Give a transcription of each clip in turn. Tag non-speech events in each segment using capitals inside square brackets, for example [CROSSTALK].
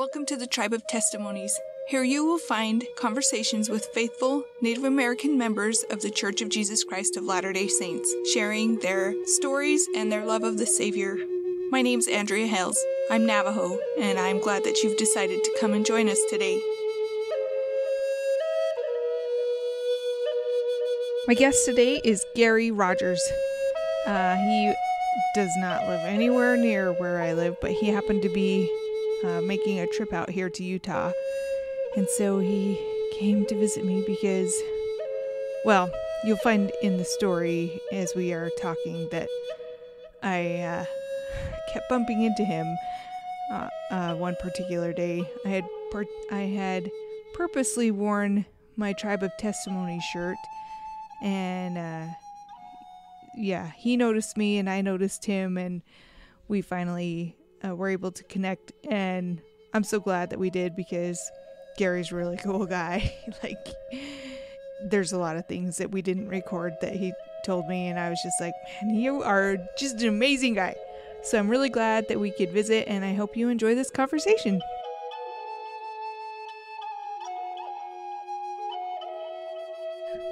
Welcome to the Tribe of Testimonies. Here you will find conversations with faithful Native American members of the Church of Jesus Christ of Latter day Saints, sharing their stories and their love of the Savior. My name's Andrea Hales. I'm Navajo, and I'm glad that you've decided to come and join us today. My guest today is Gary Rogers. Uh, he does not live anywhere near where I live, but he happened to be uh, making a trip out here to Utah. And so he came to visit me because, well, you'll find in the story as we are talking that I uh, kept bumping into him uh, uh, one particular day. I had per- I had purposely worn my Tribe of Testimony shirt, and uh, yeah, he noticed me, and I noticed him, and we finally uh, were able to connect. And I'm so glad that we did because Gary's really [LAUGHS] cool guy. [LAUGHS] like, there's a lot of things that we didn't record that he told me, and I was just like, man, you are just an amazing guy. So I'm really glad that we could visit, and I hope you enjoy this conversation.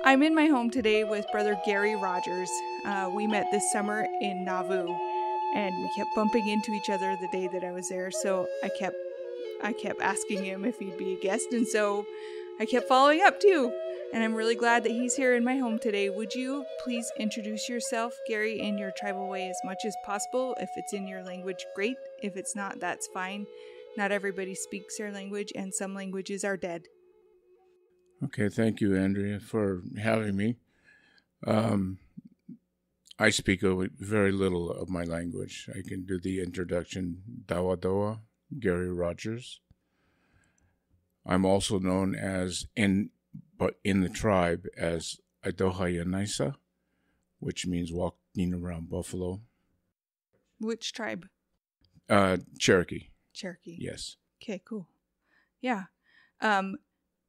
I'm in my home today with brother Gary Rogers. Uh, we met this summer in Nauvoo, and we kept bumping into each other the day that I was there. So I kept, I kept asking him if he'd be a guest, and so I kept following up too. And I'm really glad that he's here in my home today. Would you please introduce yourself, Gary, in your tribal way as much as possible? If it's in your language, great. If it's not, that's fine. Not everybody speaks their language, and some languages are dead. Okay, thank you, Andrea, for having me. Um, I speak very little of my language. I can do the introduction, Dawa Dawa, Gary Rogers. I'm also known as in but in the tribe as Adoha Yanaisa, which means walking around buffalo. Which tribe? Uh, Cherokee. Cherokee. Yes. Okay, cool. Yeah. Um,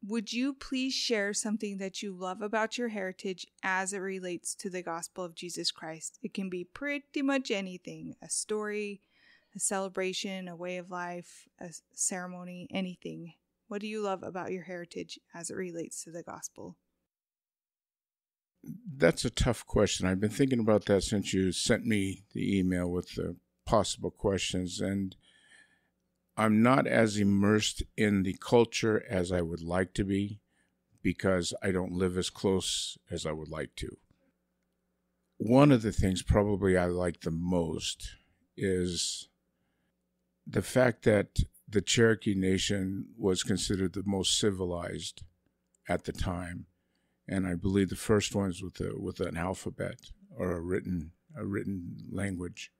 would you please share something that you love about your heritage as it relates to the gospel of Jesus Christ? It can be pretty much anything a story, a celebration, a way of life, a ceremony, anything. What do you love about your heritage as it relates to the gospel? That's a tough question. I've been thinking about that since you sent me the email with the possible questions. And I'm not as immersed in the culture as I would like to be because I don't live as close as I would like to. One of the things probably I like the most is the fact that the Cherokee Nation was considered the most civilized at the time, and I believe the first ones with a, with an alphabet or a written a written language.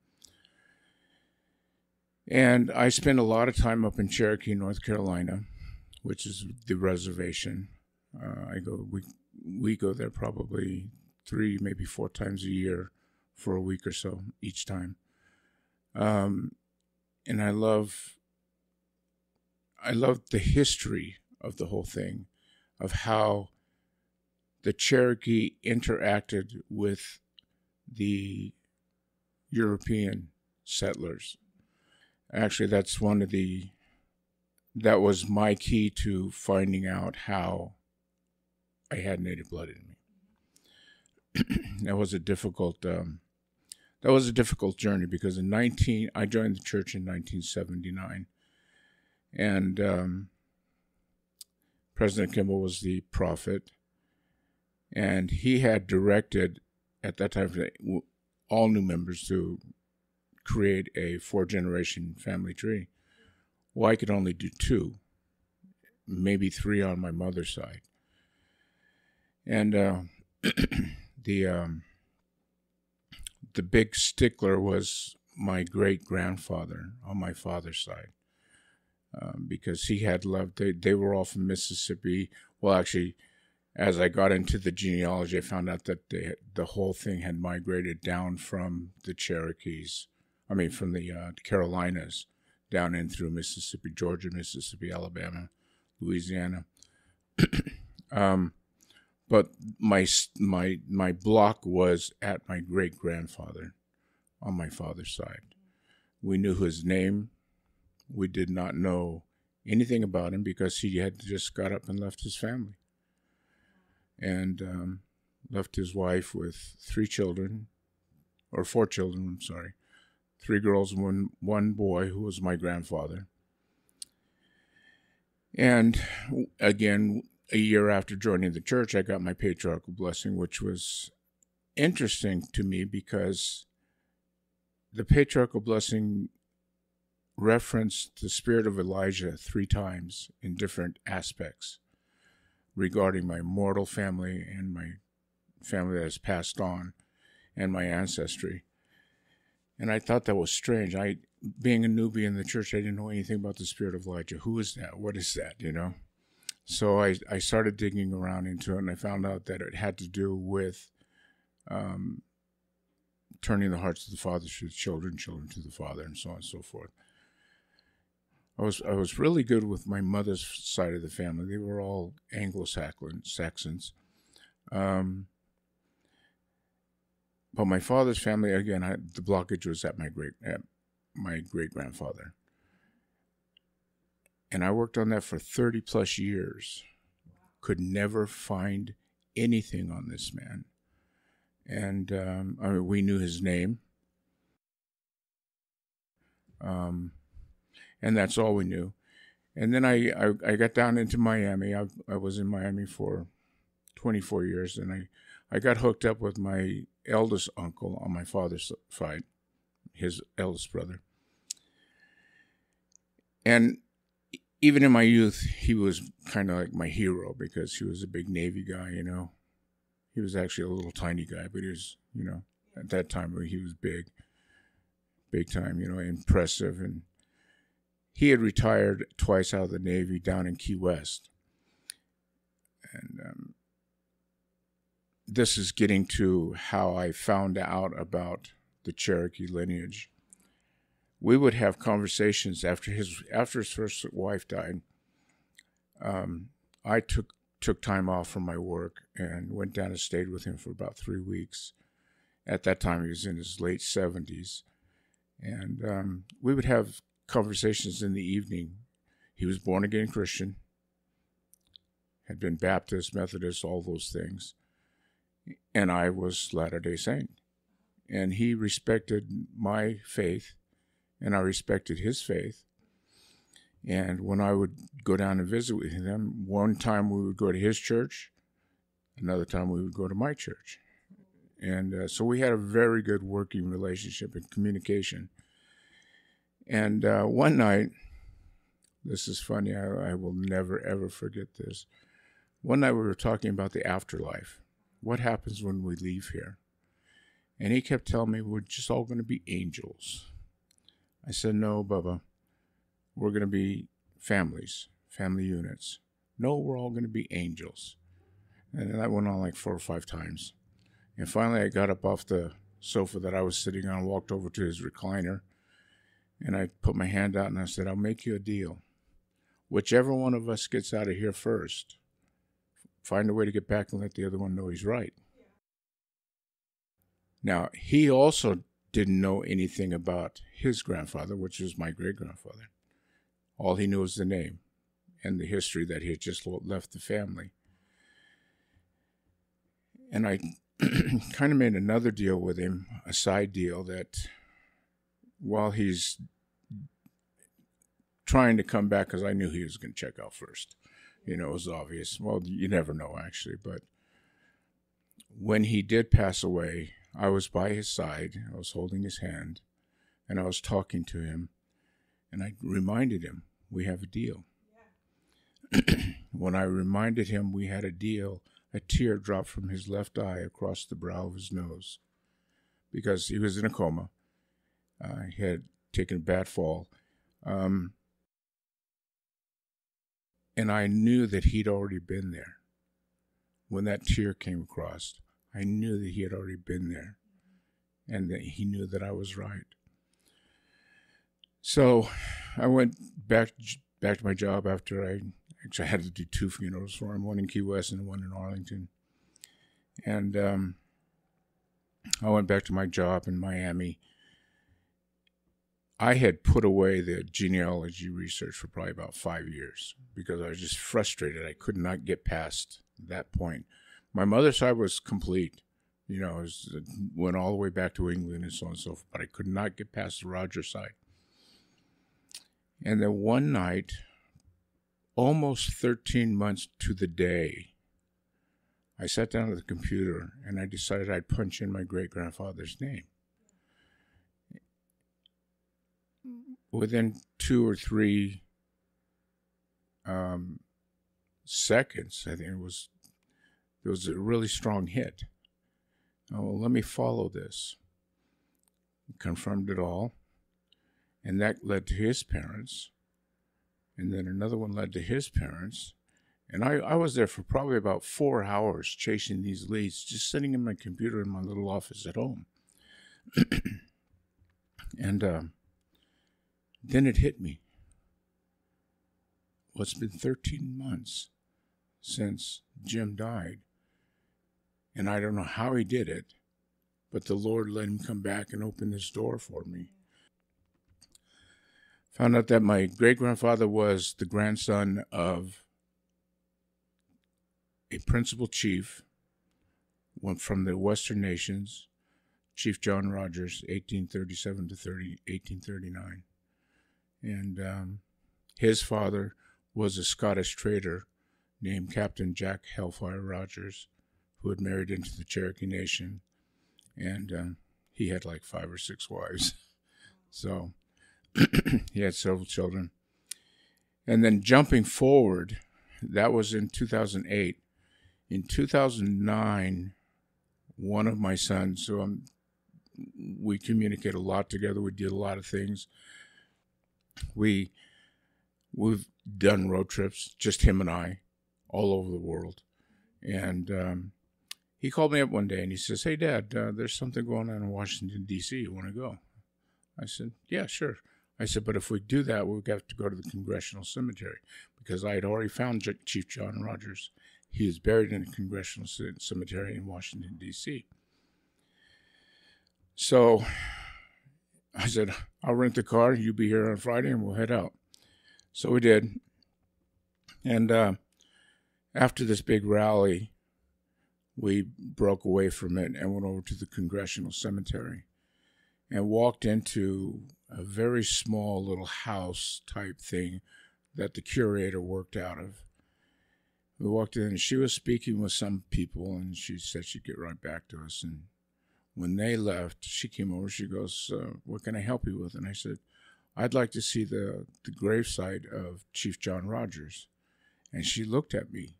And I spent a lot of time up in Cherokee, North Carolina, which is the reservation. Uh, I go we we go there probably three, maybe four times a year for a week or so each time. Um, and I love I love the history of the whole thing, of how the Cherokee interacted with the European settlers Actually, that's one of the that was my key to finding out how I had native blood in me. [CLEARS THROAT] that was a difficult um, that was a difficult journey because in 19 I joined the church in 1979 and um, President Kimball was the prophet and he had directed at that time all new members to create a four generation family tree. Well, I could only do two, maybe three on my mother's side. And uh, [CLEARS THROAT] the um, the big stickler was my great grandfather on my father's side. Um, because he had loved, they, they were all from Mississippi. Well, actually, as I got into the genealogy, I found out that they, the whole thing had migrated down from the Cherokees I mean, from the uh, Carolinas down in through Mississippi, Georgia, Mississippi, Alabama, Louisiana. [CLEARS THROAT] um, but my my my block was at my great grandfather on my father's side. We knew his name. We did not know anything about him because he had just got up and left his family and um, left his wife with three children, or four children, I'm sorry, three girls and one, one boy who was my grandfather. And again, a year after joining the church, I got my patriarchal blessing, which was interesting to me because the patriarchal blessing referenced the spirit of Elijah three times in different aspects regarding my mortal family and my family that has passed on and my ancestry. And I thought that was strange. I, being a newbie in the church, I didn't know anything about the spirit of Elijah. Who is that? What is that? You know? So I, I started digging around into it and I found out that it had to do with um, turning the hearts of the fathers to the children, children to the father, and so on and so forth. I was I was really good with my mother's side of the family. They were all Anglo-Saxons. Um, but my father's family, again, I, the blockage was at my great at my great grandfather, and I worked on that for thirty plus years. Could never find anything on this man, and um, I mean, we knew his name. Um, and that's all we knew. And then I, I, I got down into Miami. I, I was in Miami for 24 years, and I, I got hooked up with my eldest uncle on my father's side, his eldest brother. And even in my youth, he was kind of like my hero because he was a big Navy guy, you know. He was actually a little tiny guy, but he was, you know, at that time he was big, big time, you know, impressive and he had retired twice out of the Navy down in Key West. And um, this is getting to how I found out about the Cherokee lineage. We would have conversations after his after his first wife died. Um, I took took time off from my work and went down and stayed with him for about three weeks. At that time, he was in his late seventies, and um, we would have conversations in the evening. He was born again Christian, had been Baptist, Methodist, all those things. And I was Latter day Saint. And he respected my faith, and I respected his faith. And when I would go down and visit with him, one time we would go to his church, another time we would go to my church. And uh, so we had a very good working relationship and communication. And uh, one night, this is funny, I, I will never ever forget this. One night we were talking about the afterlife. What happens when we leave here? And he kept telling me we're just all going to be angels. I said, No, Bubba, we're going to be families, family units. No, we're all going to be angels. And that went on like four or five times. And finally, I got up off the sofa that I was sitting on, walked over to his recliner, and I put my hand out and I said, I'll make you a deal. Whichever one of us gets out of here first, find a way to get back and let the other one know he's right. Now, he also didn't know anything about his grandfather, which was my great grandfather. All he knew was the name and the history that he had just left the family. And I [CLEARS THROAT] kind of made another deal with him, a side deal that while he's trying to come back, because I knew he was going to check out first. You know, it was obvious. Well, you never know, actually. But when he did pass away, I was by his side, I was holding his hand, and I was talking to him, and I reminded him, we have a deal. Yeah. [CLEARS THROAT] when I reminded him we had a deal, a tear dropped from his left eye across the brow of his nose because he was in a coma. Uh, he had taken a bad fall. Um, and I knew that he'd already been there. When that tear came across, I knew that he had already been there and that he knew that I was right. So I went back back to my job after I actually had to do two funerals for him, one in Key West and one in Arlington. And um, I went back to my job in Miami I had put away the genealogy research for probably about five years because I was just frustrated. I could not get past that point. My mother's side was complete. You know, it was, it went all the way back to England and so on and so forth, but I could not get past the Roger side. And then one night, almost 13 months to the day, I sat down at the computer and I decided I'd punch in my great grandfather's name. Within two or three um, seconds, I think it was, it was a really strong hit. Oh, well, let me follow this. Confirmed it all. And that led to his parents. And then another one led to his parents. And I, I was there for probably about four hours chasing these leads, just sitting in my computer in my little office at home. [CLEARS THROAT] and uh, then it hit me. Well, it's been 13 months since Jim died. And I don't know how he did it, but the Lord let him come back and open this door for me. Found out that my great grandfather was the grandson of a principal chief from the Western nations, Chief John Rogers, 1837 to 30, 1839. And um, his father was a Scottish trader named Captain Jack Hellfire Rogers, who had married into the Cherokee Nation. And um, he had like five or six wives. [LAUGHS] So [CLEARS THROAT] he had several children. And then jumping forward, that was in 2008 in 2009, one of my sons, so we communicate a lot together. We did a lot of things. We we've done road trips, just him and I, all over the world. And um, he called me up one day and he says, "Hey, Dad, uh, there's something going on in Washington D.C. You want to go?" I said, "Yeah, sure." I said, "But if we do that, we've got to go to the Congressional Cemetery because I had already found Chief John Rogers he is buried in the congressional cemetery in Washington, D.C. So I said, I'll rent the car. You be here on Friday and we'll head out. So we did. And uh, after this big rally, we broke away from it and went over to the congressional cemetery and walked into a very small little house type thing that the curator worked out of we walked in and she was speaking with some people and she said she'd get right back to us and when they left she came over she goes uh, what can i help you with? And i said i'd like to see the, the gravesite of chief john rogers. And she looked at me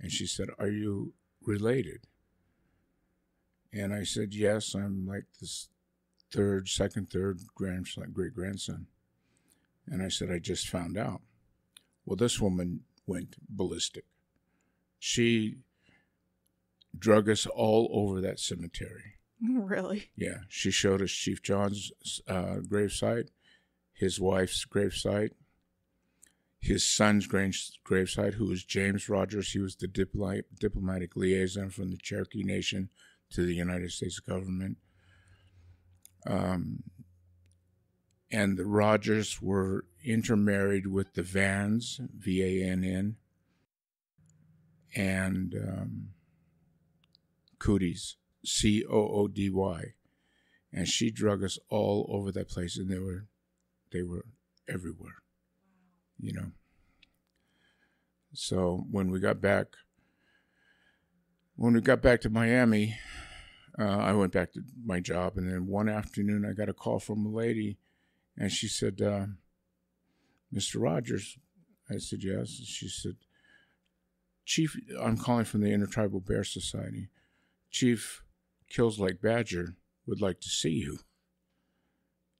and she said are you related? And i said yes i'm like this third second third grandson great grandson and i said i just found out. Well this woman went ballistic. She drug us all over that cemetery. [LAUGHS] Really? Yeah. She showed us Chief John's uh, gravesite, his wife's gravesite, his son's gravesite, who was James Rogers. He was the diplomatic, diplomatic liaison from the Cherokee Nation to the United States government. Um, and the Rogers were intermarried with the Vanns, V A N N, and um, Coody's, C O O D Y, and she drug us all over that place, and they were, they were everywhere, you know. So when we got back, when we got back to Miami, uh, I went back to my job, and then one afternoon I got a call from a lady, and she said, uh, "Mr. Rogers," I said, "Yes." She said, Chief, I'm calling from the Intertribal Bear Society. Chief Kills Like Badger would like to see you.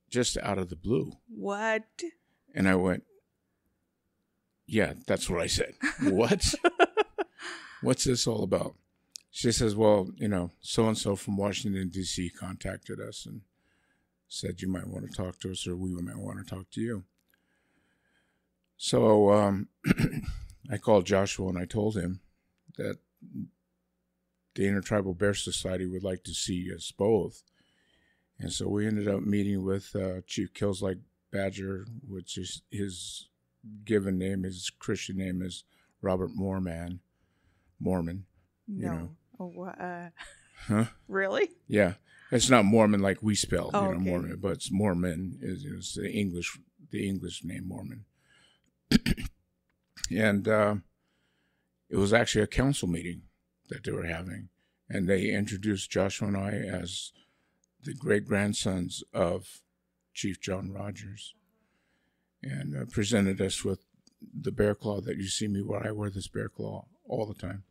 Just out of the blue. What? And I went, Yeah, that's what I said. [LAUGHS] what? What's this all about? She says, Well, you know, so and so from Washington, D.C. contacted us and said you might want to talk to us or we might want to talk to you. So, um, [CLEARS THROAT] I called Joshua and I told him that the Intertribal Bear Society would like to see us both. And so we ended up meeting with uh, Chief Killslike Badger, which is his given name, his Christian name is Robert Moorman, Mormon. No. know. Oh, uh, Huh? really? Yeah, it's not Mormon like we spell, Oh, you know, okay. Mormon, but it's Mormon is, is the English the English name Mormon. [CLEARS THROAT] and uh, it was actually a council meeting that they were having, and they introduced Joshua and I as the great grandsons of Chief John Rogers, and uh, presented us with the bear claw that you see me wear. I wear this bear claw all the time.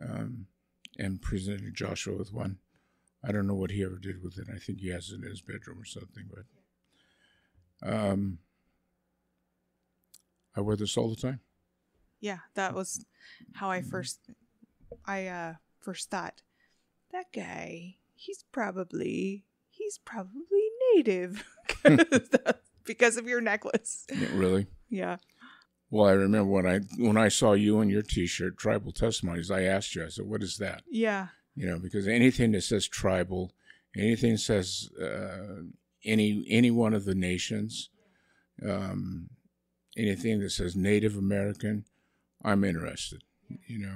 Um, and presented Joshua with one. I don't know what he ever did with it. I think he has it in his bedroom or something. But um, I wear this all the time. Yeah, that was how I first I uh first thought that guy, he's probably he's probably native [LAUGHS] [LAUGHS] because of your necklace. Yeah, really? Yeah. Well, I remember when I when I saw you in your T-shirt, tribal testimonies. I asked you. I said, "What is that?" Yeah. You know, because anything that says tribal, anything that says uh, any any one of the nations, um, anything that says Native American, I'm interested. You know,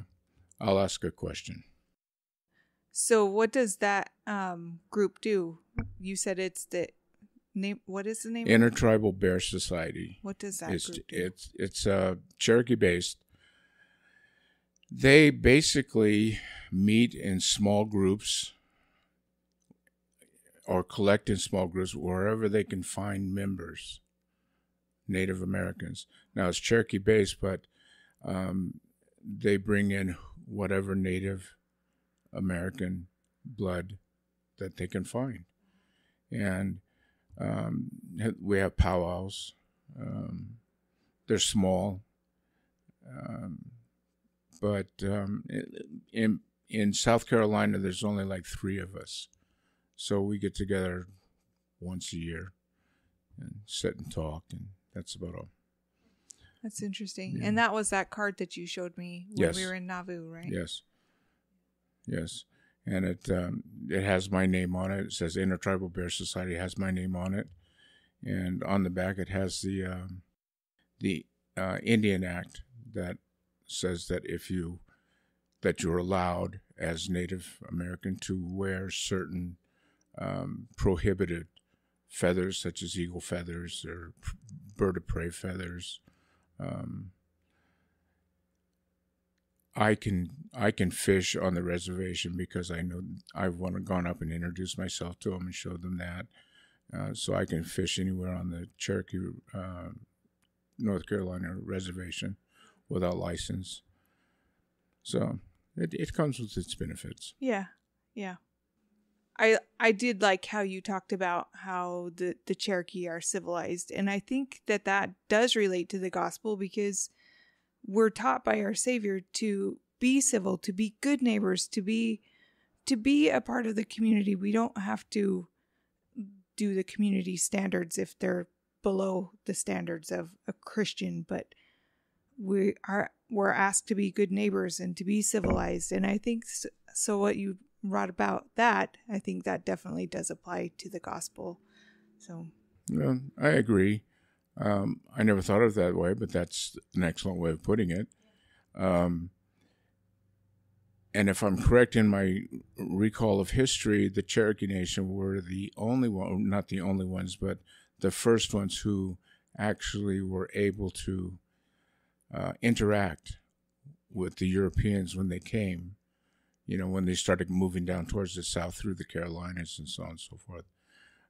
I'll ask a question. So what does that um group do? You said it's the name what is the name? Intertribal Bear Society. what does that It's group do? it's it's uh, Cherokee based. They basically meet in small groups or collect in small groups wherever they can find members, Native Americans. Now it's Cherokee based, but um, they bring in whatever Native American blood that they can find, and um, we have powwows. Um, they're small, um, but um, in in South Carolina, there's only like three of us, so we get together once a year and sit and talk, and that's about all. That's interesting. Yeah. And that was that card that you showed me when Yes. we were in Nauvoo, right? Yes, yes, and it um, it has my name on it. It says Intertribal Bear Society has my name on it, and on the back it has the um, the uh, Indian Act that says that if you that you're allowed as Native American to wear certain um, prohibited feathers, such as eagle feathers or bird of prey feathers. Um, I can I can fish on the reservation because I know I've gone up and introduced myself to them and showed them that, uh, so I can fish anywhere on the Cherokee, uh, North Carolina reservation without license. So it it comes with its benefits. Yeah. Yeah. I I did like how you talked about how the the Cherokee are civilized and I think that that does relate to the gospel because we're taught by our savior to be civil, to be good neighbors, to be to be a part of the community. We don't have to do the community standards if they're below the standards of a Christian, but we are we're asked to be good neighbors and to be civilized and i think so what you brought about that i think that definitely does apply to the gospel so Well, I agree. Um, I never thought of it that way, but that's an excellent way of putting it. Um, and if I'm correct in my recall of history, the Cherokee Nation were the only one, not the only ones, but the first ones who actually were able to uh, interact with the Europeans when they came. You know, when they started moving down towards the south through the Carolinas and so on and so forth.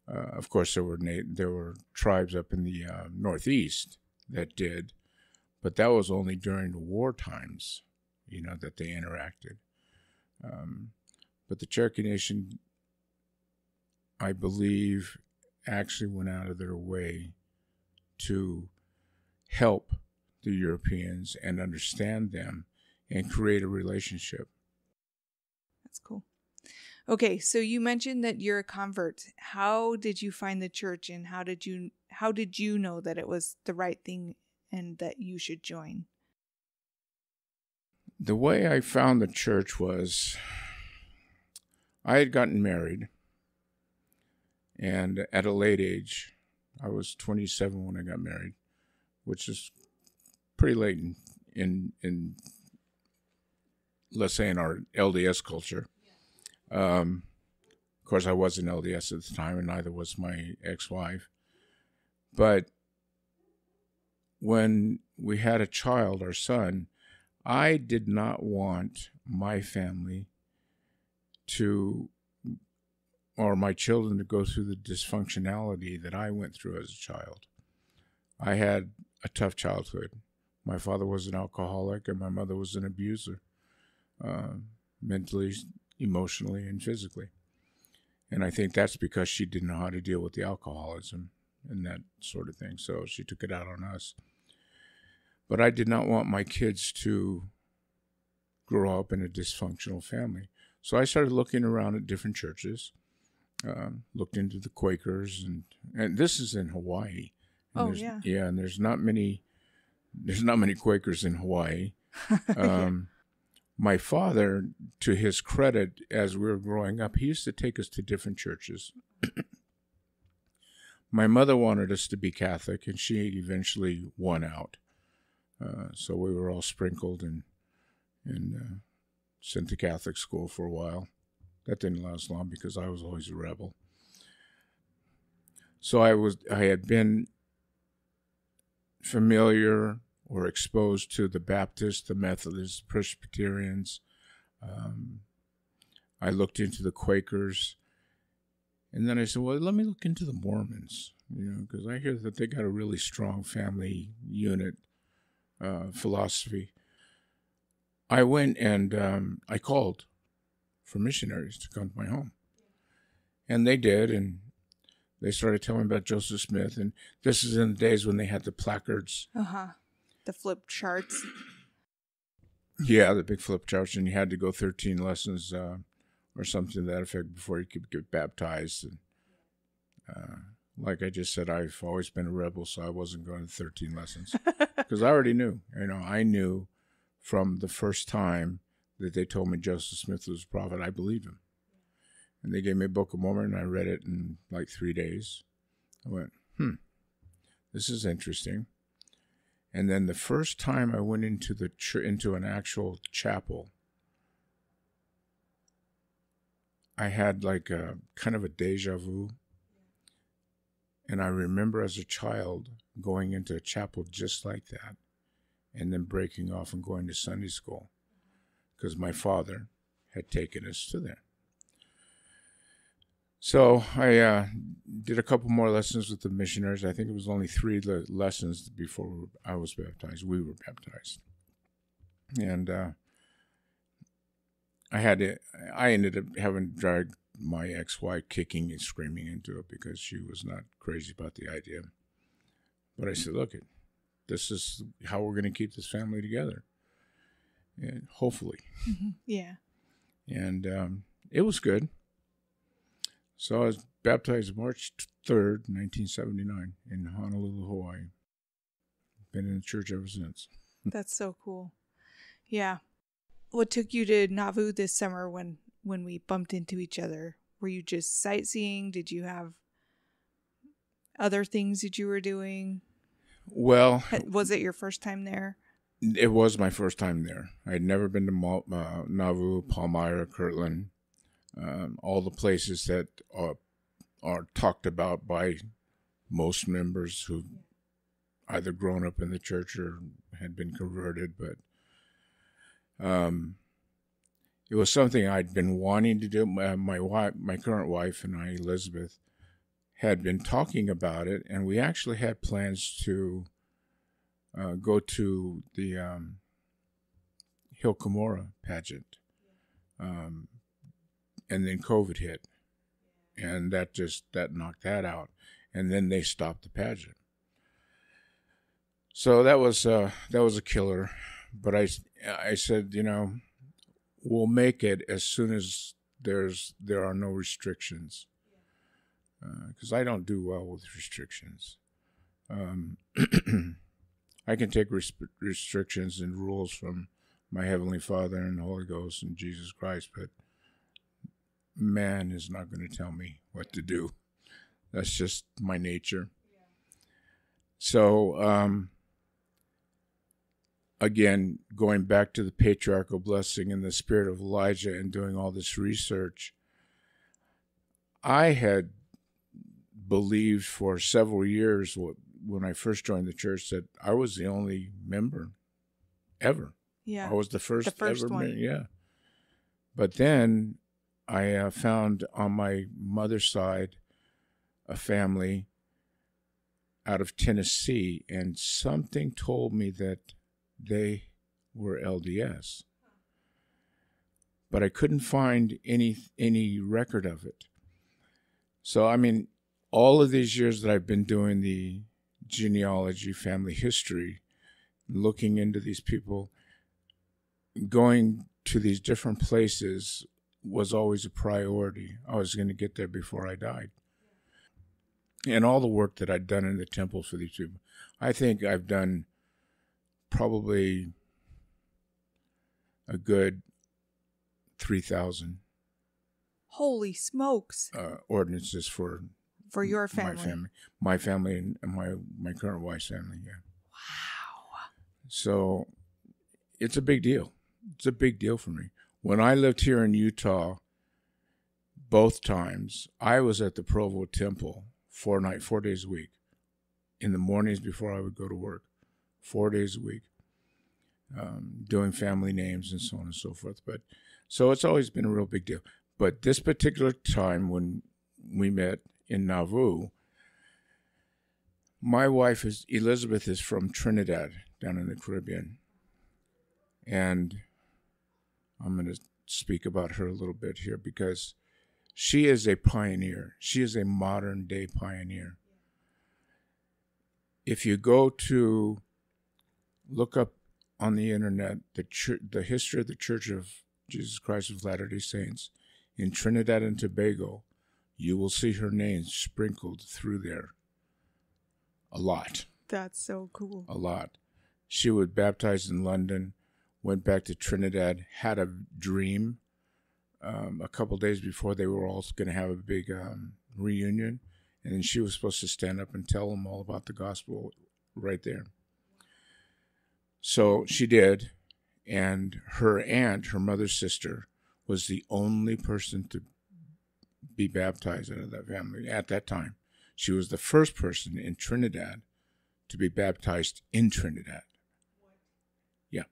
Uh, of course, there were na- there were tribes up in the uh, northeast that did, but that was only during the war times, you know, that they interacted. Um, but the Cherokee Nation, I believe, actually went out of their way to help the Europeans and understand them and create a relationship. That's cool. Okay so you mentioned that you're a convert. How did you find the church and how did you how did you know that it was the right thing and that you should join? The way I found the church was I had gotten married And at a late age, I was 27 when I got married, which is pretty late in in, in let's say in our LDS culture. Um, of course, I wasn't LDS at the time, and neither was my ex-wife. But when we had a child, our son, I did not want my family to, or my children to go through the dysfunctionality that I went through as a child. I had a tough childhood. My father was an alcoholic, and my mother was an abuser, uh, mentally, emotionally, and physically. And I think that's because she didn't know how to deal with the alcoholism and that sort of thing. So she took it out on us. But I did not want my kids to grow up in a dysfunctional family. So I started looking around at different churches, um, looked into the Quakers, and and this is in Hawaii. And Oh, yeah. yeah, and there's not many there's not many Quakers in Hawaii. [LAUGHS] Um, my father, to his credit, as we were growing up, he used to take us to different churches. [CLEARS THROAT] my mother wanted us to be Catholic, and she eventually won out. Uh, so we were all sprinkled and and uh, sent to Catholic school for a while. That didn't last long because I was always a rebel. So I was I had been familiar or exposed to the Baptists, the Methodists, Presbyterians. Um, I looked into the Quakers, and then I said, "Well, let me look into the Mormons." You know, because I hear that they got a really strong family unit uh, philosophy. I went and um, I called for missionaries to come to my home, and they did, and they started telling me about Joseph Smith, and this is in the days when they had the placards Uh huh. The flip charts. Yeah, the big flip charts, and you had to go 13 lessons uh, or something to that effect before you could get baptized. And uh, like I just said, I've always been a rebel, so I wasn't going to 13 lessons [LAUGHS] because I already knew. You know, I knew from the first time that they told me Joseph Smith was a prophet, I believed him. And they gave me a Book of Mormon, and I read it in like three days. I went, hmm, this is interesting. And then the first time I went into the into an actual chapel, I had like a kind of a deja vu. And I remember as a child going into a chapel just like that, and then breaking off and going to Sunday school, because my father had taken us to there. So I uh, did a couple more lessons with the missionaries. I think it was only three le- lessons before I was baptized. We were baptized, and uh, I had to. I ended up having to drag my ex-wife kicking and screaming into it because she was not crazy about the idea. But I said, "Look, it, this is how we're going to keep this family together, and hopefully." Yeah. and um, it was good. So I was baptized March 3rd, 1979, in Honolulu, Hawaii. Been in the church ever since. [LAUGHS] That's so cool. Yeah. What took you to Nauvoo this summer when when we bumped into each other? Were you just sightseeing? Did you have other things that you were doing? Well, Was it your first time there? it was my first time there. I had never been to Mal- uh, Nauvoo, Palmyra, Kirtland, um, all the places that are, are talked about by most members who've either grown up in the church or had been converted. But um, it was something I'd been wanting to do. My, my wife, my current wife, and I, Elizabeth, had been talking about it, and we actually had plans to uh, go to the um, Hill Cumorah pageant. Um, and then COVID hit, and that just that knocked that out. And then they stopped the pageant. So that was uh, that was a killer. But I I said, you know, we'll make it as soon as there's there are no restrictions, because I don't do well with restrictions. Um, [CLEARS THROAT] I can take res- restrictions and rules from my Heavenly Father and the Holy Ghost and Jesus Christ, but man is not going to tell me what to do. That's just my nature. So, um, again, going back to the patriarchal blessing and the spirit of Elijah and doing all this research, I had believed for several years when I first joined the church that I was the only member ever. Yeah. I was the first, The first ever. one. yeah. But then I uh, found on my mother's side a family out of Tennessee, and something told me that they were LDS. But I couldn't find any any record of it. So I mean, all of these years that I've been doing the genealogy, family history, looking into these people, going to these different places was always a priority. I was going to get there before I died. And all the work that I'd done in the temple for these people, I think I've done probably a good 3,000 Holy smokes. uh, ordinances for For your family. my family, my family, and my my current wife's family. Yeah. Wow. So it's a big deal. It's a big deal for me. When I lived here in Utah, both times I was at the Provo Temple four night, four days a week, in the mornings before I would go to work, four days a week, um, doing family names and so on and so forth. But so it's always been a real big deal. But this particular time when we met in Nauvoo, my wife is Elizabeth is from Trinidad down in the Caribbean. And I'm going to speak about her a little bit here because she is a pioneer. She is a modern day pioneer. If you go to look up on the internet the church, the history of the Church of Jesus Christ of Latter-day Saints in Trinidad and Tobago, you will see her name sprinkled through there a lot That's so cool. a lot. She was baptized in London, went back to Trinidad, had a dream um, a couple days before they were all going to have a big um, reunion, and then she was supposed to stand up and tell them all about the gospel right there. So she did, and her aunt, her mother's sister, was the only person to be baptized out of that family at that time. She was the first person in Trinidad to be baptized in Trinidad. Yeah.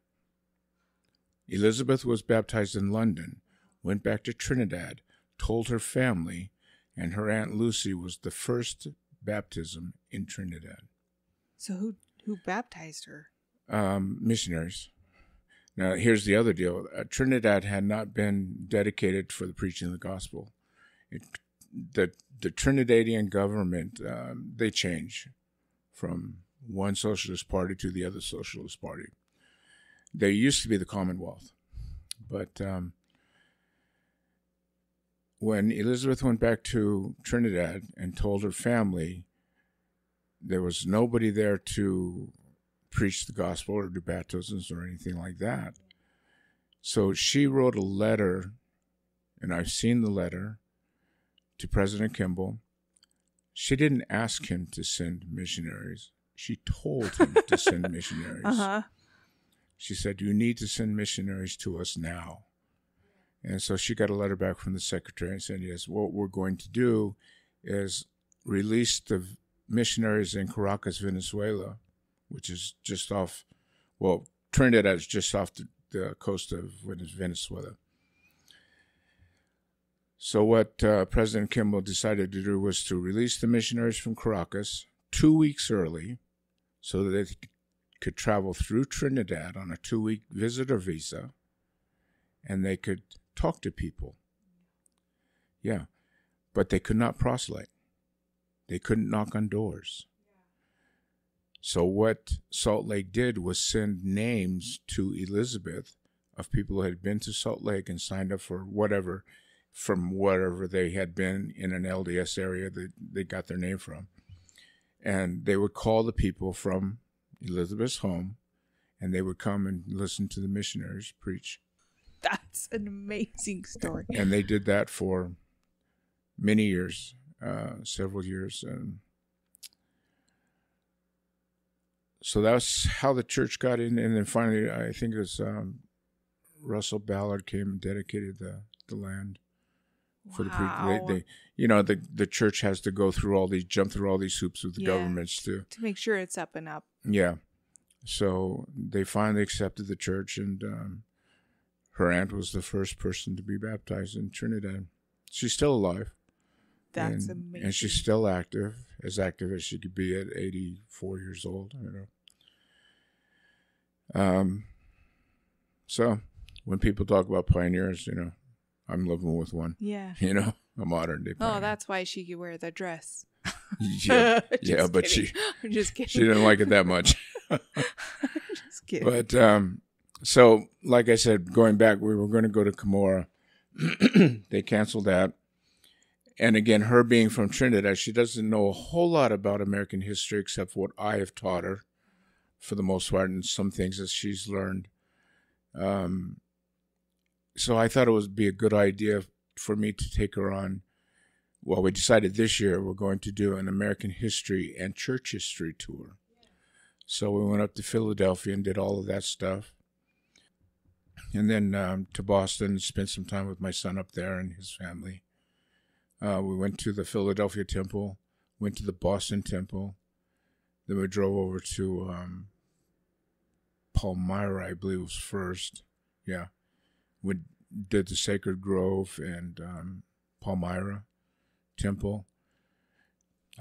Elizabeth was baptized in London, went back to Trinidad, told her family, and her Aunt Lucy was the first baptism in Trinidad. So who who baptized her? Um, missionaries. Now, here's the other deal uh, Trinidad had not been dedicated for the preaching of the gospel. It, the, the Trinidadian government, um, they change from one socialist party to the other socialist party. They used to be the Commonwealth. But um, when Elizabeth went back to Trinidad and told her family, there was nobody there to preach the gospel or do baptisms or anything like that. So she wrote a letter, and I've seen the letter to President Kimball. She didn't ask him to send missionaries. She told him to send [LAUGHS] missionaries. Uh huh. She said, You need to send missionaries to us now. And so she got a letter back from the secretary and said, Yes, what we're going to do is release the missionaries in Caracas, Venezuela, which is just off, well, Trinidad is just off the, the coast of Venezuela. So, what uh, President Kimball decided to do was to release the missionaries from Caracas two weeks early so that they could travel through Trinidad on a two week visitor visa and they could talk to people. Yeah, but they could not proselyte, they couldn't knock on doors. So, what Salt Lake did was send names to Elizabeth of people who had been to Salt Lake and signed up for whatever, from wherever they had been in an LDS area that they got their name from. And they would call the people from Elizabeth's home and they would come and listen to the missionaries preach. [LAUGHS] That's an amazing story. And they did that for many years uh, several years. And so that's how the church got in. And then finally, I think it was um, Russell Ballard came and dedicated the, the land for the Wow. pre- they, they you know the the church has to go through all these jump through all these hoops with the Yeah. governments to to make sure it's up and up. yeah so they finally accepted the church and um, her aunt was the first person to be baptized in trinidad she's still alive That's and, amazing. and she's still active as active as she could be at 84 years old you know um so when people talk about pioneers you know i'm living with one yeah. [LAUGHS] you know a modern day pioneer. Oh, that's why she could wear the dress. [LAUGHS] [LAUGHS] yeah yeah but kidding. she I'm just kidding. she didn't like it that much just kidding. but um so like i said going back we were going to go to Cumorah. [CLEARS THROAT] they canceled that and again her being from trinidad she doesn't know a whole lot about american history except for what i have taught her for the most part and some things that she's learned um so i thought it would be a good idea for me to take her on well we decided this year we're going to do an american history and church history tour so we went up to Philadelphia and did all of that stuff. And then um, to Boston, spent some time with my son up there and his family. Uh, we went to the Philadelphia Temple, went to the Boston Temple. Then we drove over to um, Palmyra, I believe was first. Yeah. We did the Sacred Grove and um, Palmyra Temple.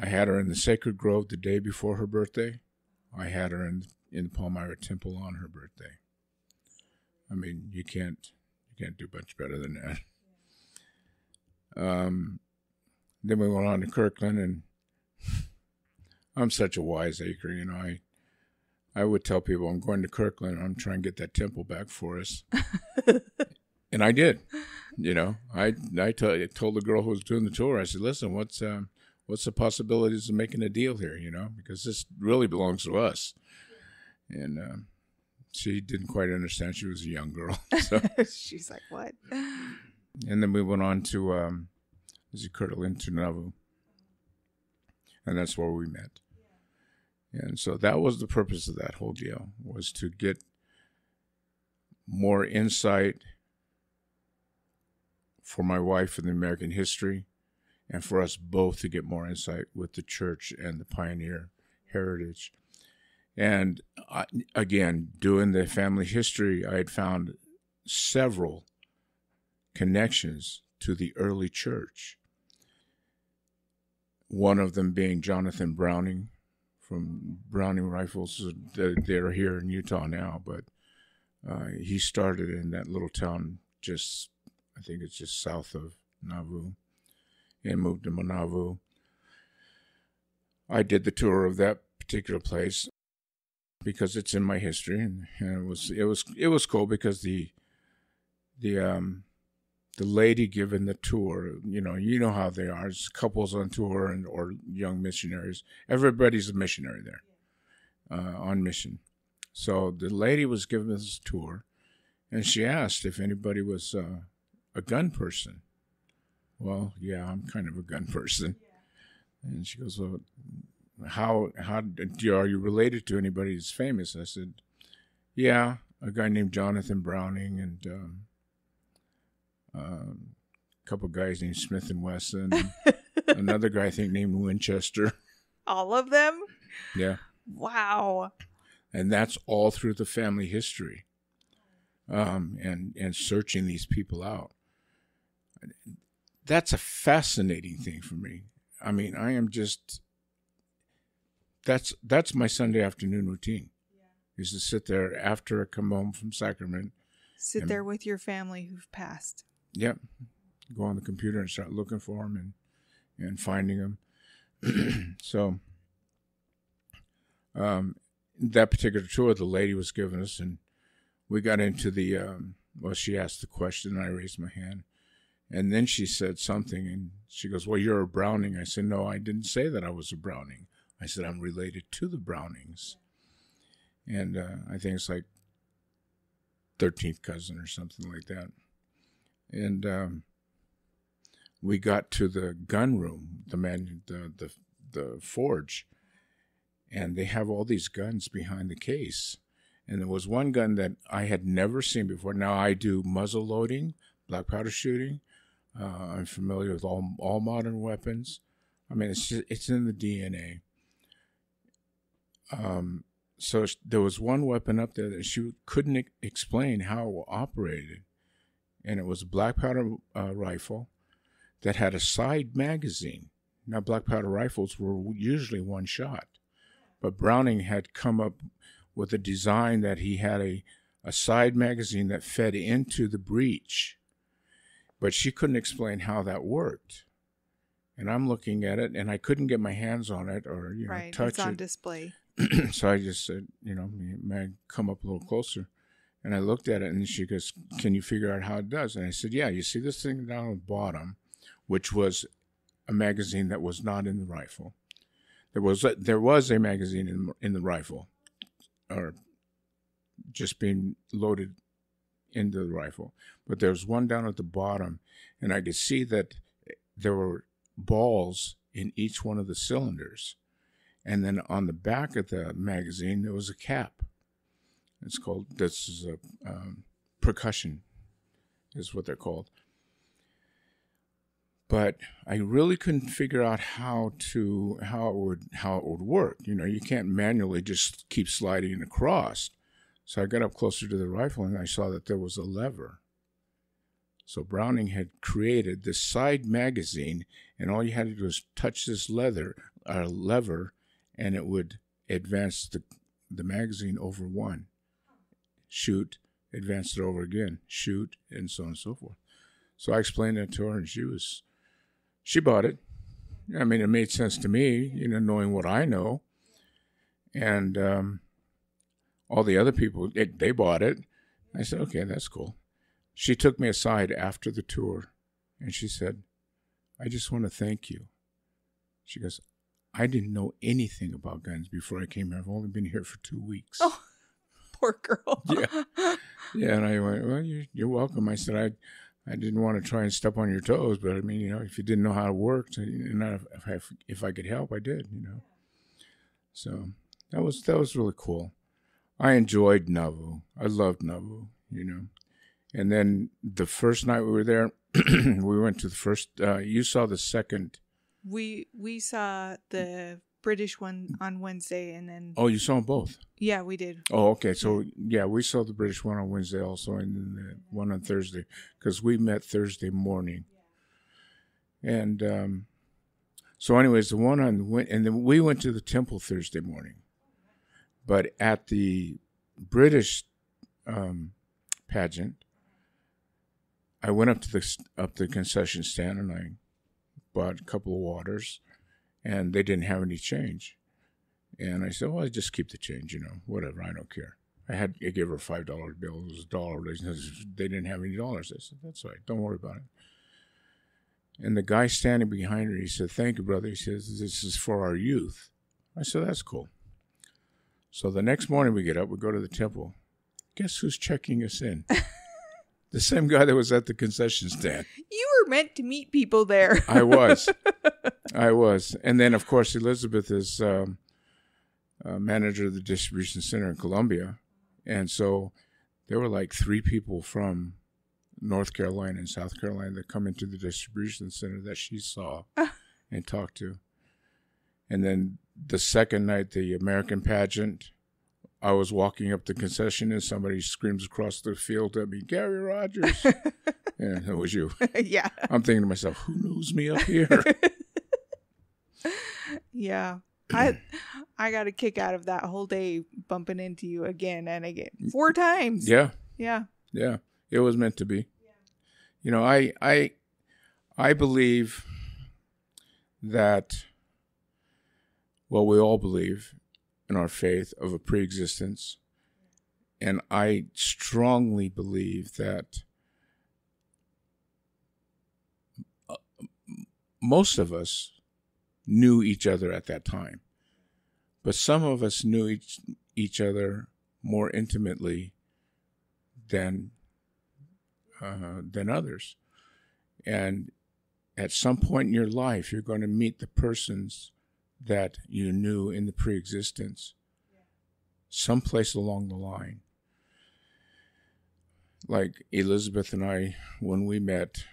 I had her in the Sacred Grove the day before her birthday. I had her in in the Palmyra Temple on her birthday. I mean, you can't you can't do much better than that. Um, then we went on to Kirtland, and [LAUGHS] I'm such a wiseacre, you know. I I would tell people I'm going to Kirtland. I'm trying to get that temple back for us, [LAUGHS] and I did. You know, I I t- told the girl who was doing the tour. I said, "Listen, what's um, what's the possibilities of making a deal here? You know, because this really belongs to us." And um, she didn't quite understand. She was a young girl. [LAUGHS] So, [LAUGHS] She's like, what? and then we went on to um, Zikirtland to Nauvoo, and that's where we met. And so that was the purpose of that whole deal was to get more insight for my wife in the American history, and for us both to get more insight with the church and the pioneer heritage. And I, again, doing the family history, I had found several connections to the early church. One of them being Jonathan Browning from Browning Rifles. They're, they're here in Utah now, but uh, he started in that little town just, I think it's just south of Nauvoo, and moved to Nauvoo. I did the tour of that particular place because it's in my history, and, and it was it was it was cool because the the um the lady giving the tour, you know, you know how they are. It's couples on tour and or young missionaries. Everybody's a missionary there, uh, on mission. So the lady was giving a tour, and she asked if anybody was uh, a gun person. Well, yeah, I'm kind of a gun person. And she goes, "Well, how how do are you related to anybody that's famous?" I said, "Yeah, a guy named Jonathan Browning and um, um, a couple guys named Smith and Wesson, [LAUGHS] another guy I think named Winchester. All of them? Yeah, Wow. and that's all through the family history, um, and and searching these people out. That's a fascinating thing for me. I mean, I am just that's that's my Sunday afternoon routine. Is to sit there after I come home from sacrament. Sit there with your family who've passed. Yep, go on the computer and start looking for them and and finding them. [CLEARS THROAT] so, um, that particular tour, the lady was giving us, and we got into the. Um, well, she asked the question, and I raised my hand, and then she said something, and she goes, "Well, you're a Browning." I said, "No, I didn't say that I was a Browning. I said I'm related to the Brownings." And uh, I think it's like thirteenth cousin or something like that. And um, we got to the gun room, the man, the the, the forge, and they have all these guns behind the case. And there was one gun that I had never seen before. Now I do muzzle loading, black powder shooting. Uh, I'm familiar with all all modern weapons. I mean, it's just, it's in the DNA. Um, so there was one weapon up there that she couldn't explain how it operated, and it was a black powder uh, rifle that had a side magazine. Now, black powder rifles were usually one shot, but Browning had come up with a design that he had a, a side magazine that fed into the breech, but she couldn't explain how that worked. And I'm looking at it, and I couldn't get my hands on it or you know right. touch it's on it. display. [CLEARS THROAT] so I just said, you know, may I come up a little closer? And I looked at it, and she goes, "Can you figure out how it does?" And I said, "Yeah. You see this thing down at the bottom, which was a magazine that was not in the rifle. There was a, there was a magazine in in the rifle, or just being loaded into the rifle, but there was one down at the bottom, and I could see that there were balls in each one of the cylinders." And then on the back of the magazine, there was a cap. It's called, this is a um, percussion, is what they're called. But I really couldn't figure out how to how it would how it would work. You know, you can't manually just keep sliding it across. So I got up closer to the rifle and I saw that there was a lever. So Browning had created this side magazine, and all you had to do was touch this leather uh, lever, and it would advance the, the magazine over one. Shoot, advance it over again, shoot, and so on and so forth. So I explained that to her, and she was, she bought it. I mean, it made sense to me, you know, knowing what I know. And um, all the other people, it, they bought it. I said, okay, that's cool. She took me aside after the tour, and she said, I just want to thank you. She goes, I didn't know anything about guns before I came here. I've only been here for two weeks. Oh, poor girl. yeah, [LAUGHS] yeah. And I went, well, you're, you're welcome. I said, I, I didn't want to try and step on your toes, but I mean, you know, if you didn't know how it worked, and if I, if I could help, I did. You know, so that was that was really cool. I enjoyed Nauvoo. I loved Nauvoo. You know, and then the first night we were there, [CLEARS THROAT] we went to the first. Uh, you saw the second we we saw the British one on Wednesday, and then oh, you saw them both. Yeah, we did. Oh, okay. So yeah, we saw the British one on Wednesday also, and then the one on Thursday because we met Thursday morning. And um, so, anyways, the one on and then we went to the temple Thursday morning, but at the British um, pageant, I went up to the up the concession stand and I bought a couple of waters, and they didn't have any change. And I said, well, I just keep the change, you know, whatever, I don't care. I had I gave her five dollar bill. It was a dollar. They didn't have any dollars. I said, that's all right. Don't worry about it. And the guy standing behind her, he said, thank you, brother. He says, this is for our youth. I said, that's cool. So the next morning we get up, we go to the temple. Guess who's checking us in? [LAUGHS] the same guy that was at the concession stand. You were meant to meet people there. [LAUGHS] I was. [LAUGHS] I was. And then, of course, Elizabeth is um, uh, manager of the distribution center in Columbia. And so there were like three people from North Carolina and South Carolina that come into the distribution center that she saw [LAUGHS] and talked to. And then the second night, the American pageant, I was walking up the concession and somebody screams across the field at me, Gary Rogers. [LAUGHS] yeah, it was you. [LAUGHS] yeah. I'm thinking to myself, who knows me up here? [LAUGHS] yeah. I I got a kick out of that whole day bumping into you again and again. Mm. Four times. Yeah. Yeah. Yeah. It was meant to be. Yeah. You know, I I I believe that well, we all believe in our faith of a preexistence. And I strongly believe that uh, most of us knew each other at that time, but some of us knew each, each other more intimately than uh, than others, and at some point in your life, you're going to meet the persons that you knew in the pre existence, someplace along the line. Like Elizabeth and I, when we met,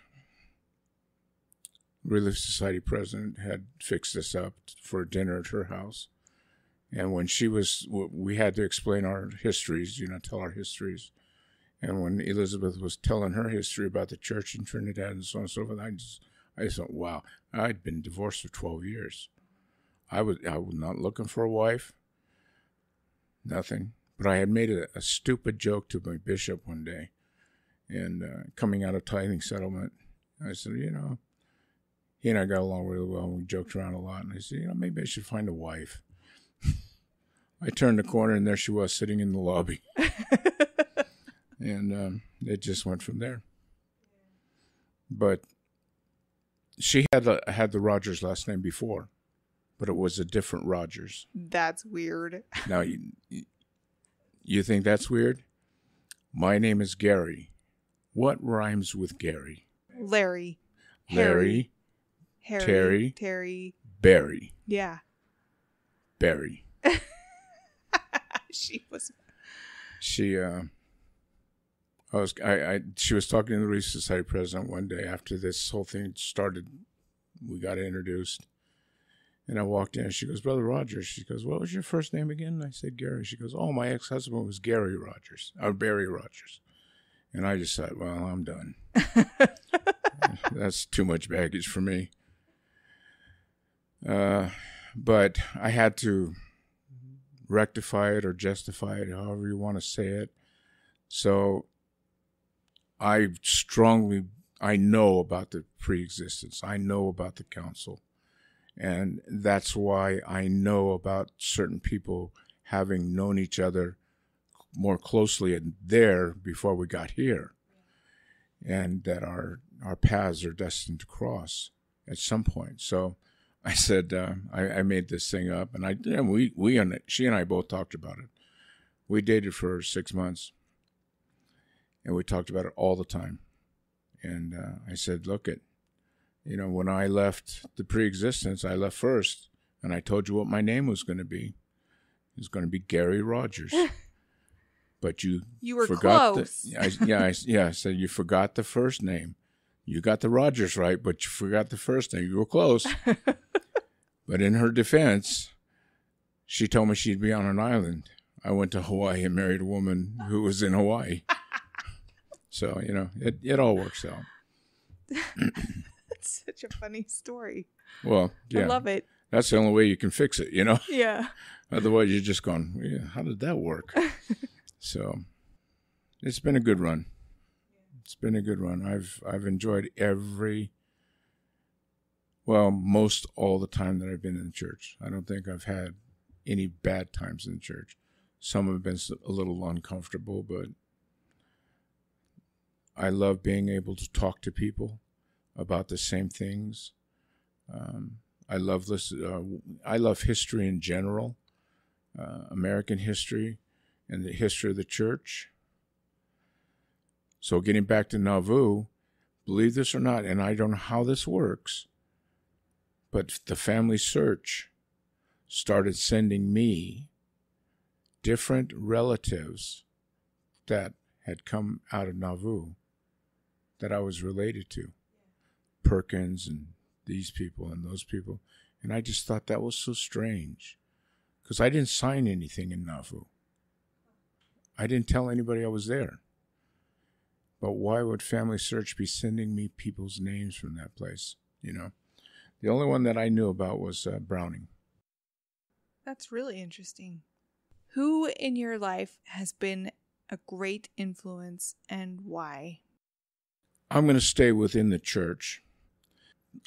Relief Society president had fixed us up for dinner at her house. And when she was, we had to explain our histories, you know, tell our histories. And when Elizabeth was telling her history about the church in Trinidad and so on and so forth, I just, I just thought, wow, I'd been divorced for 12 years. I was, I was not looking for a wife, nothing. But I had made a, a stupid joke to my bishop one day, and uh, coming out of tithing settlement, I said, you know, he and I got along really well. And we joked around a lot, and I said, you know, maybe I should find a wife. [LAUGHS] I turned the corner, and there she was sitting in the lobby, [LAUGHS] and um, it just went from there. But she had the, had the Rogers last name before, but it was a different Rogers. That's weird. [LAUGHS] Now, you, you think that's weird? My name is Gary. What rhymes with Gary? Larry. Larry, Harry. Terry. Terry. Barry, Yeah. Barry. [LAUGHS] she was. She, uh, I was, I, I, she was talking to the Relief Society president one day after this whole thing started. We got introduced, and I walked in. and She goes, "Brother Rogers." She goes, "What was your first name again?" And I said, "Gary." She goes, "Oh, my ex-husband was Gary Rogers, or Barry Rogers." And I just thought, "Well, I'm done. [LAUGHS] That's too much baggage for me." Uh, but I had to rectify it or justify it, however you want to say it. So I strongly, I know about the pre-existence. I know about the council, and that's why I know about certain people having known each other more closely there before we got here, and that our our paths are destined to cross at some point. So I said uh, I, I made this thing up, and I and we we and she and I both talked about it. We dated for six months, and we talked about it all the time. And uh, I said, "Look, it, you know, when I left the pre-existence, I left first, and I told you what my name was going to be. It was going to be Gary Rogers." [LAUGHS] But you You were forgot close. The, [LAUGHS] I, yeah, I, yeah. I said you forgot the first name. You got the Rogers right, but you forgot the first name. You were close. [LAUGHS] but in her defense, she told me she'd be on an island. I went to Hawaii and married a woman who was in Hawaii. so you know, it it all works out. It's [LAUGHS] such a funny story. Well, yeah, I love it. that's the only way you can fix it. You know, Yeah. [LAUGHS] otherwise you're just going, yeah, how did that work? [LAUGHS] so, it's been a good run. It's been a good run. I've I've enjoyed every well, most all the time that I've been in the church. I don't think I've had any bad times in the church. Some have been a little uncomfortable, but I love being able to talk to people about the same things. Um, I love this. Uh, I love history in general, uh, American history, and the history of the church. So, getting back to Nauvoo, believe this or not, and I don't know how this works, but the family search started sending me different relatives that had come out of Nauvoo that I was related to Perkins and these people and those people. And I just thought that was so strange because I didn't sign anything in Nauvoo. I didn't tell anybody I was there. But why would Family Search be sending me people's names from that place? You know, the only one that I knew about was uh, Browning. That's really interesting. Who in your life has been a great influence and why? I'm going to stay within the church.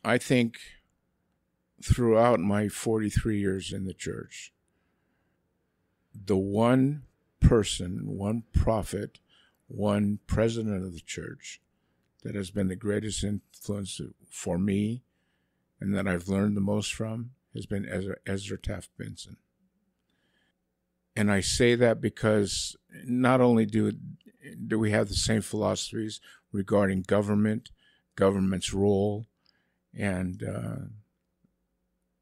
I think throughout my 43 years in the church, the one person, one prophet, one president of the church that has been the greatest influence for me and that I've learned the most from has been Ezra, Ezra Taft Benson. And I say that because not only do, do we have the same philosophies regarding government, government's role, and uh,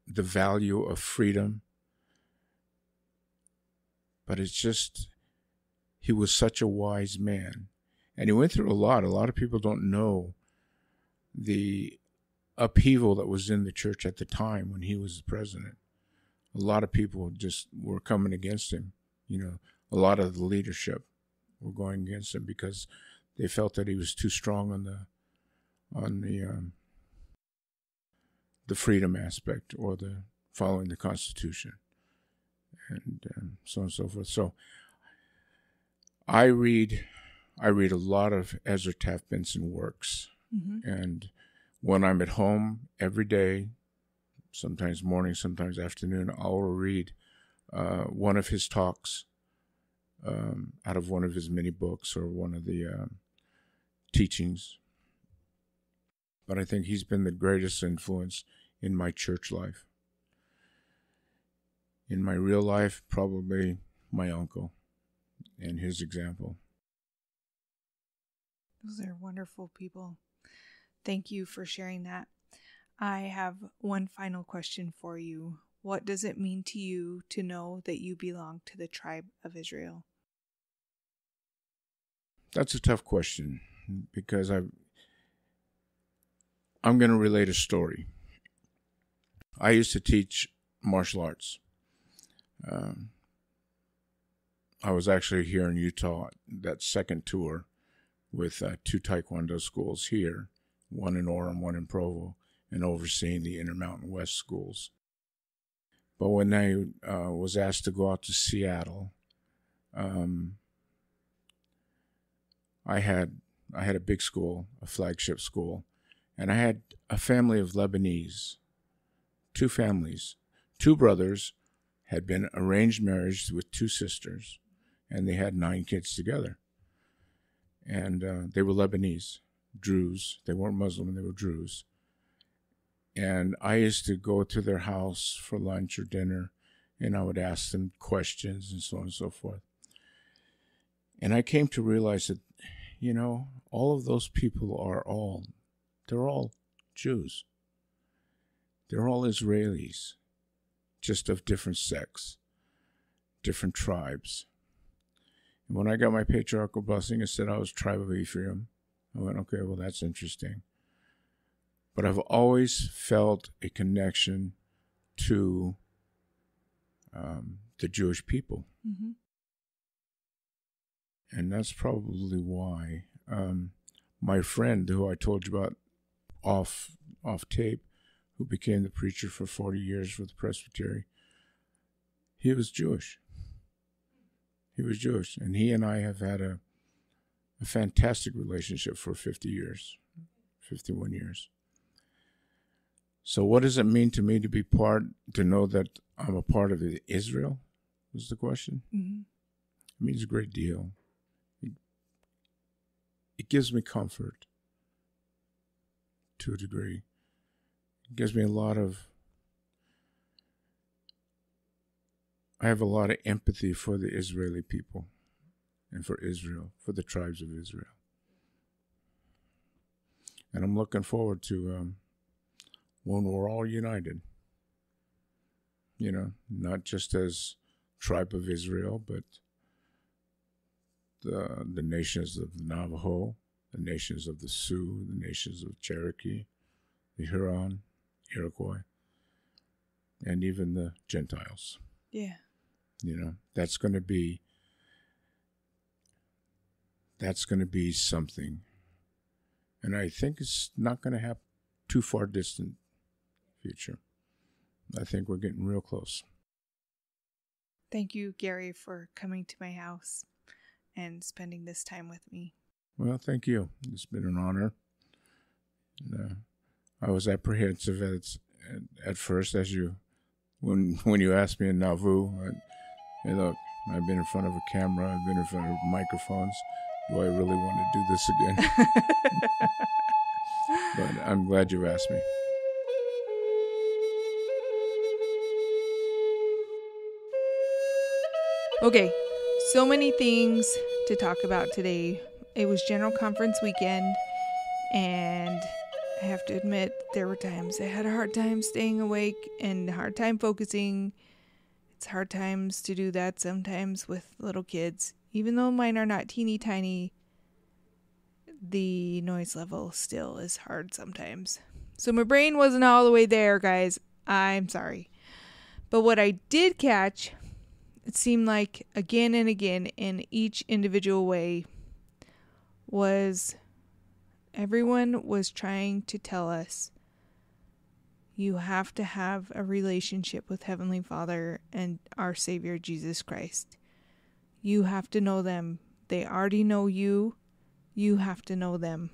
the value of freedom. But it's just, he was such a wise man. And he went through a lot. A lot of people don't know the upheaval that was in the church at the time when he was president. A lot of people just were coming against him. You know, a lot of the leadership were going against him because they felt that he was too strong on the on the um, the freedom aspect or the following the Constitution, and um, so on and so forth. So I read I read a lot of Ezra Taft Benson works, Mm-hmm. and when I'm at home every day, sometimes morning, sometimes afternoon, I'll read uh, one of his talks um, out of one of his many books or one of the um, teachings. But I think he's been the greatest influence in my church life. In my real life, probably my uncle and his example. Those are wonderful people. Thank you for sharing that. I have one final question for you. What does it mean to you to know that you belong to the tribe of Israel? That's a tough question because I I'm going to relate a story. I used to teach martial arts. Um, I was actually here in Utah that second tour with uh, two Taekwondo schools here, one in Orem, one in Provo, and overseeing the Intermountain West schools. But when I uh, was asked to go out to Seattle, um, I had I had a big school, a flagship school, and I had a family of Lebanese, two families, two brothers had been arranged marriage with two sisters, and they had nine kids together. And uh, they were Lebanese, Druze. They weren't Muslim, they were Druze. And I used to go to their house for lunch or dinner, and I would ask them questions and so on and so forth. And I came to realize that, you know, all of those people are all, they're all Jews. They're all Israelis, just of different sects, different tribes. And when I got my patriarchal blessing, it said I was tribe of Ephraim. I went, okay, well, that's interesting. But I've always felt a connection to um, the Jewish people. Mm-hmm. and that's probably why um, my friend who I told you about off off tape, who became the preacher for forty years for the Presbytery, he was Jewish. He was Jewish, and he and I have had a a fantastic relationship for fifty years, fifty one years. So, what does it mean to me to be part, to know that I'm a part of Israel? Was the question. Mm-hmm. It means a great deal. It, it gives me comfort to a degree. Gives me a lot of. I have a lot of empathy for the Israeli people and for Israel, for the tribes of Israel. And I'm looking forward to um, when we're all united. You know, not just as tribe of Israel, but the the nations of the Navajo, the nations of the Sioux, the nations of Cherokee, the Huron, Iroquois, and even the Gentiles. Yeah. You know, that's going to be that's going to be something, and I think it's not going to happen too far distant future. I think we're getting real close. Thank you, Gary, for coming to my house and spending this time with me. Well, thank you. It's been an honor. And, uh, I was apprehensive at, at, first, as you when when you asked me in Nauvoo. I, hey, look, I've been in front of a camera. I've been in front of microphones. Do I really want to do this again? [LAUGHS] but I'm glad you asked me. Okay, so many things to talk about today. It was General Conference weekend, and I have to admit, there were times I had a hard time staying awake and a hard time focusing. It's hard times to do that sometimes with little kids. Even though mine are not teeny tiny, the noise level still is hard sometimes. So my brain wasn't all the way there, guys. I'm sorry. But what I did catch, it seemed like again and again in each individual way, was everyone was trying to tell us you have to have a relationship with Heavenly Father and our Savior Jesus Christ. You have to know them. They already know you. You have to know them.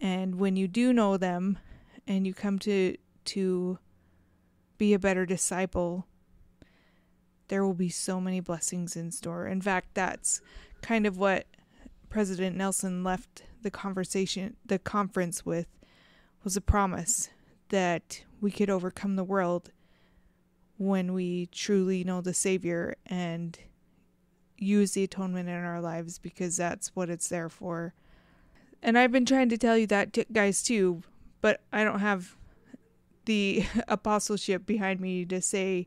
And when you do know them and you come to to be a better disciple, there will be so many blessings in store. In fact, that's kind of what President Nelson left the conversation the conference with was a promise that we could overcome the world when we truly know the savior and use the atonement in our lives because that's what it's there for. And I've been trying to tell you that t- guys too, but I don't have the [LAUGHS] apostleship behind me to say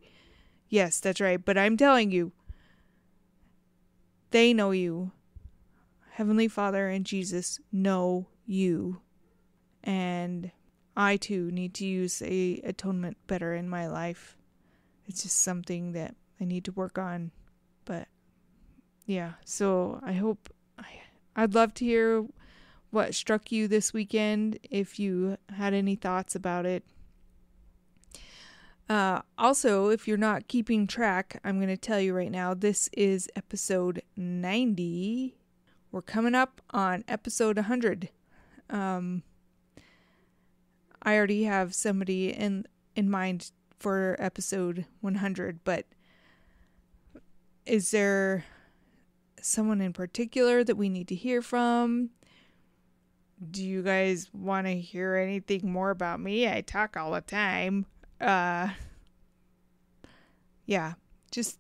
yes, that's right, but I'm telling you they know you Heavenly Father and Jesus know you. And I too need to use a atonement better in my life. It's just something that I need to work on. But yeah, so I hope I'd love to hear what struck you this weekend if you had any thoughts about it. Uh, also, if you're not keeping track, I'm going to tell you right now this is episode 90 we're coming up on episode 100. Um, I already have somebody in in mind for episode 100, but is there someone in particular that we need to hear from? Do you guys want to hear anything more about me? I talk all the time. Uh yeah, just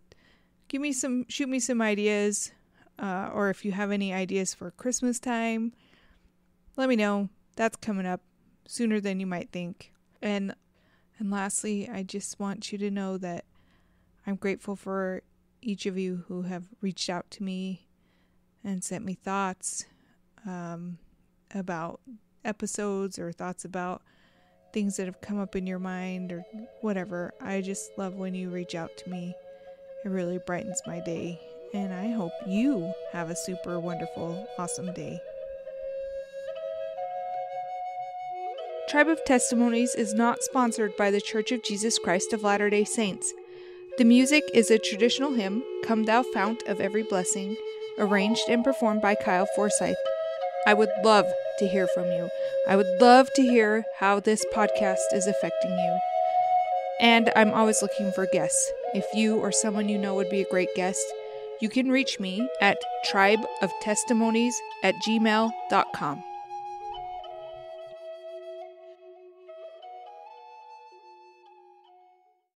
give me some shoot me some ideas uh, or if you have any ideas for Christmas time, let me know. That's coming up sooner than you might think. And and lastly, I just want you to know that I'm grateful for each of you who have reached out to me and sent me thoughts um, about episodes or thoughts about things that have come up in your mind or whatever. I just love when you reach out to me. It really brightens my day and I hope you have a super wonderful, awesome day. Tribe of Testimonies is not sponsored by the Church of Jesus Christ of Latter day Saints. The music is a traditional hymn, Come Thou Fount of Every Blessing, arranged and performed by Kyle Forsyth. I would love to hear from you. I would love to hear how this podcast is affecting you. And I'm always looking for guests. If you or someone you know would be a great guest, you can reach me at tribeoftestimonies at gmail.com.